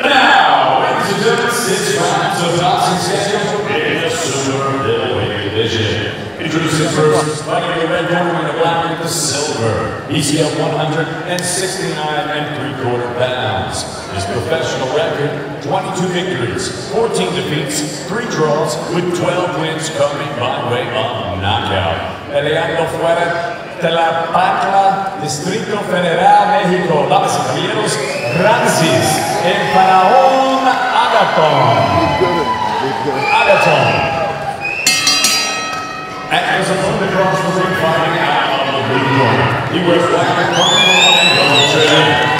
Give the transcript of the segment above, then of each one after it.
Now, ladies and of in the super division. Introducing first, fighting the the black the silver. ECL 169 and three quarter pounds. His professional record, 22 victories, 14 defeats, three draws, with 12 wins coming by way of knockout. Peleando fuera Tlalpatla, Distrito Federal, México. Damas y caballeros, Ramses, el faraón Agaton. Agaton. And as a across the ring fighting out of the blue he wears black and purple and gold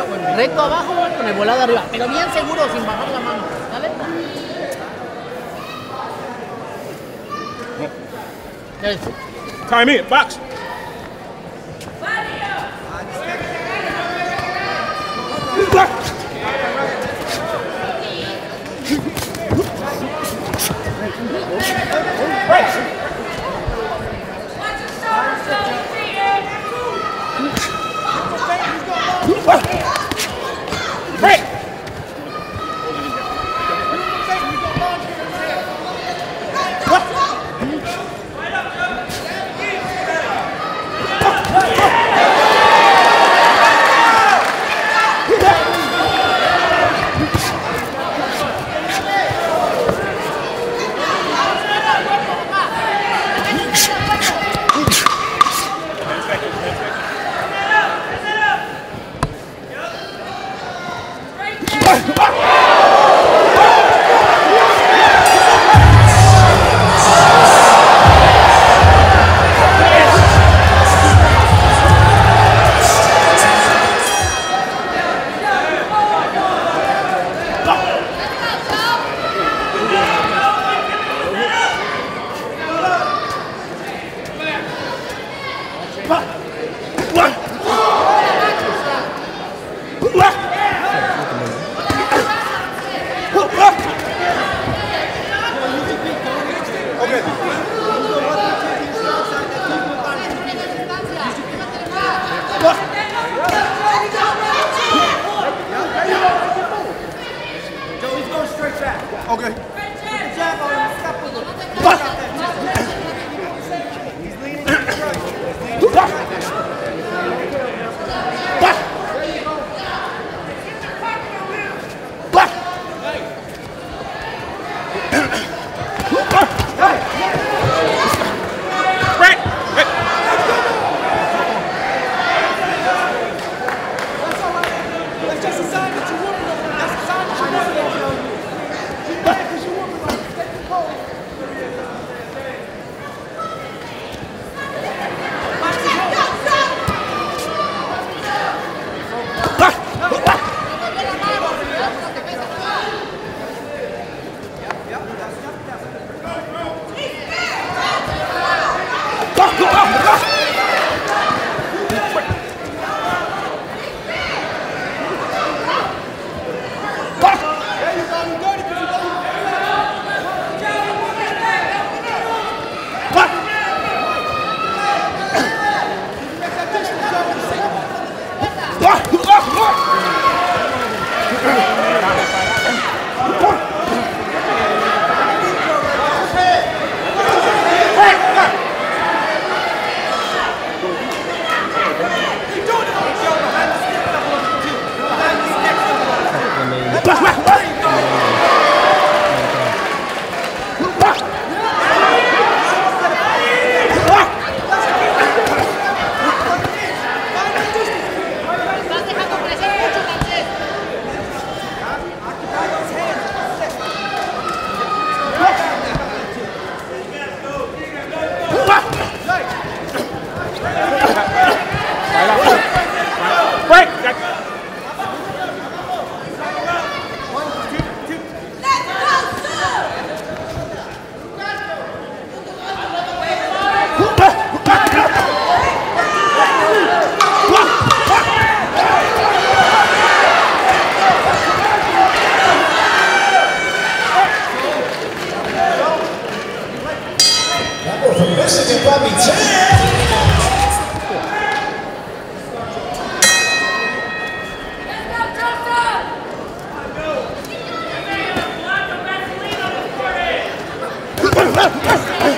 bueno, recto abajo con el volado arriba, pero bien seguro, sin bajar la mano. ¿Dale? Time in, box. Watch Ah!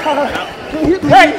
Hey,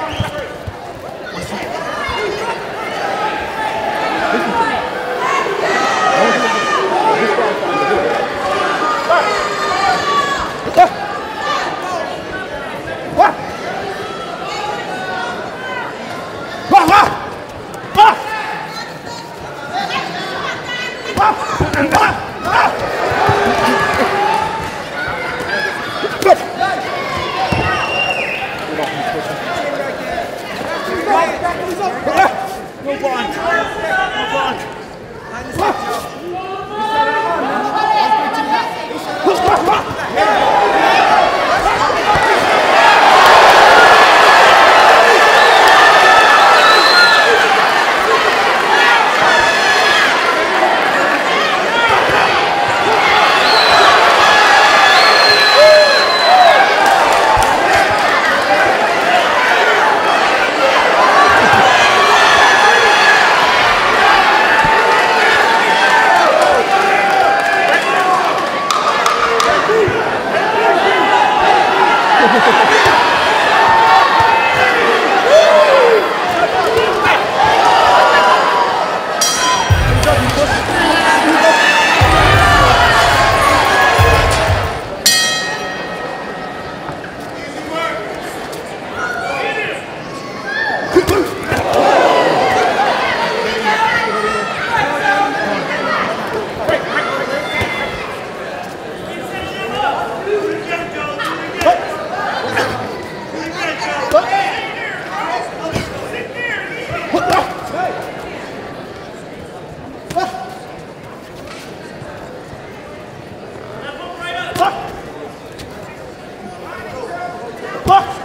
Fuck!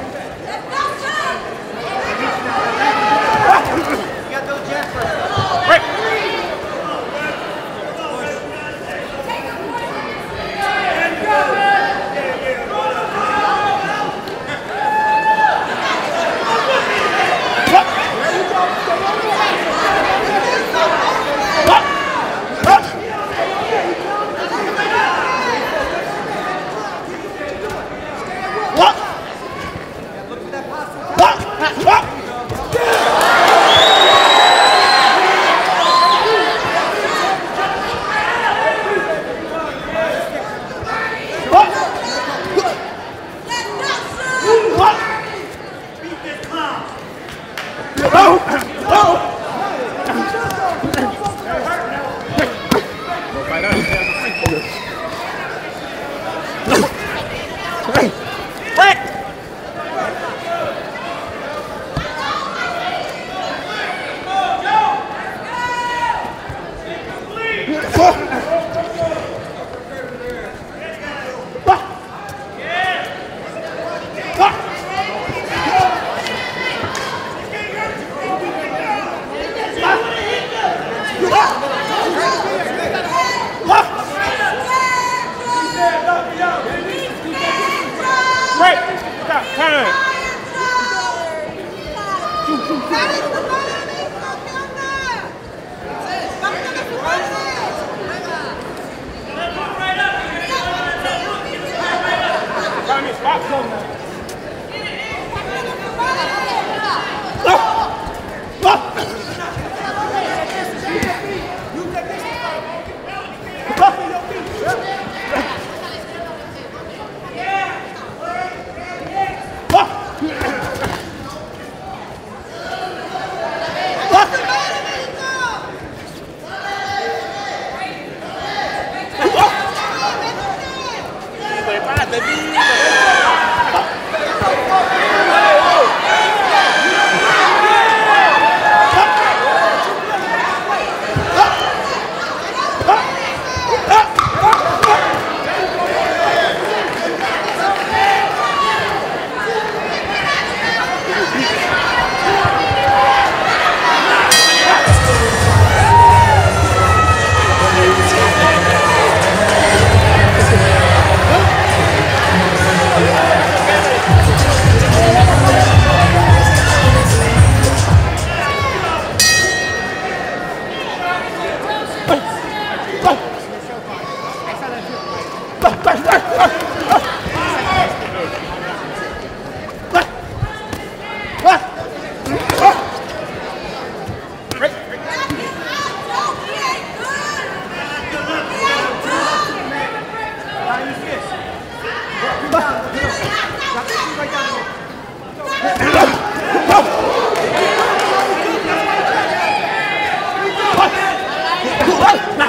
Nó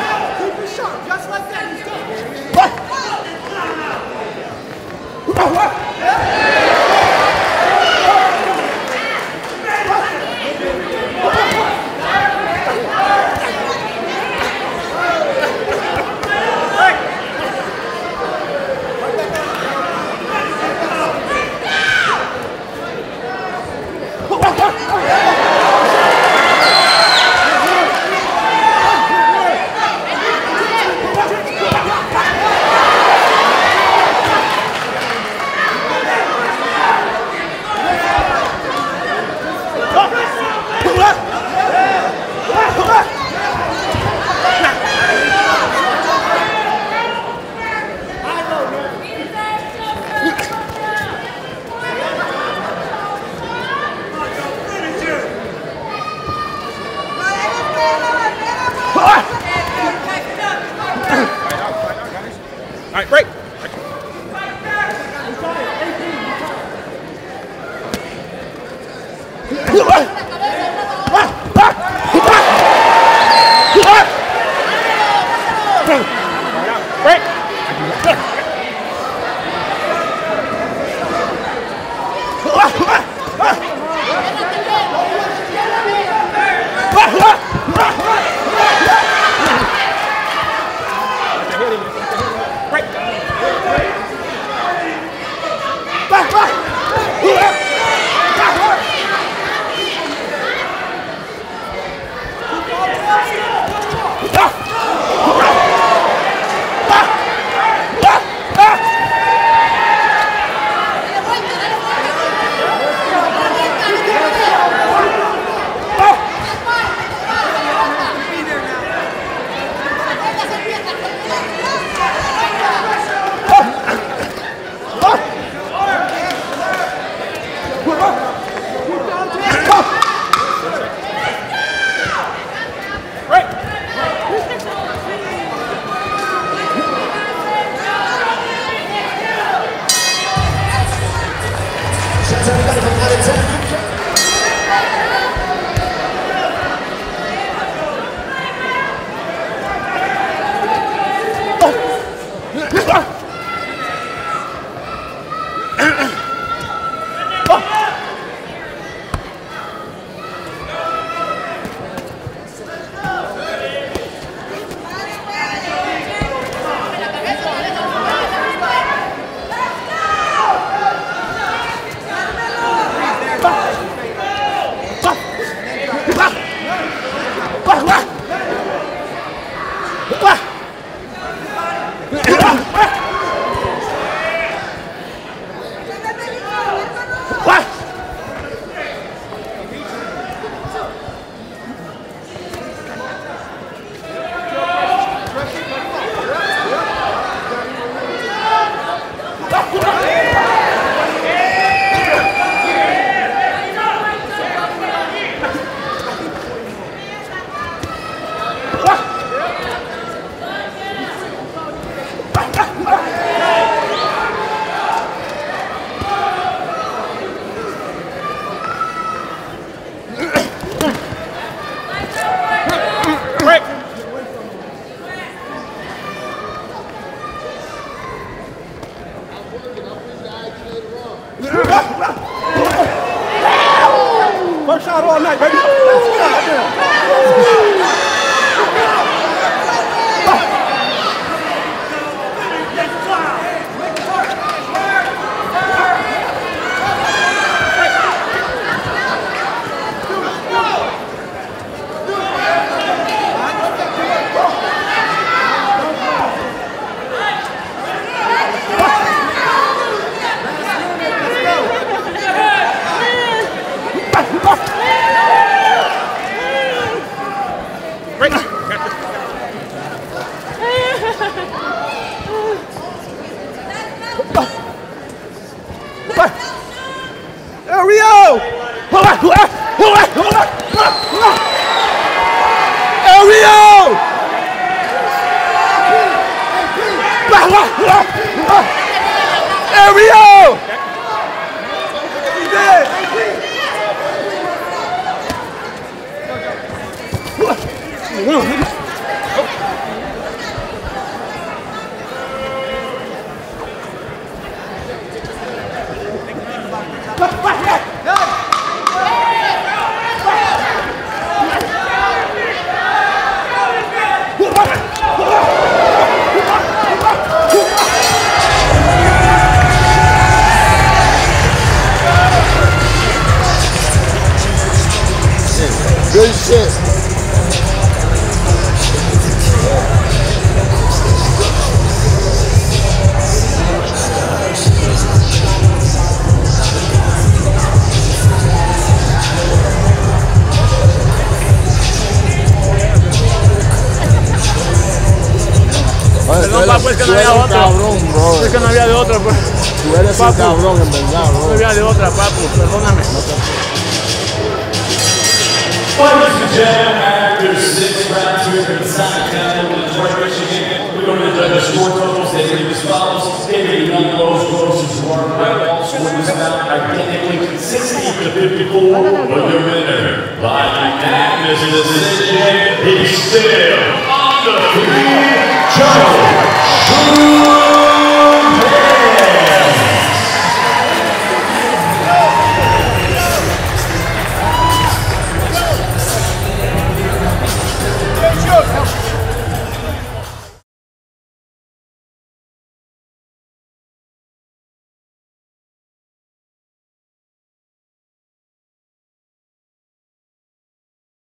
Rio! Hey, He shit. Perdón, pa, pues, que no había un otro. cabrón, bro. Es que no había de otra, pues. Tú eres un Papu. cabrón, the score totals, they read as follows. They read the lowest grosses for our playoffs with this amount identically 60 to 54. But your winner by that decision is still on the three children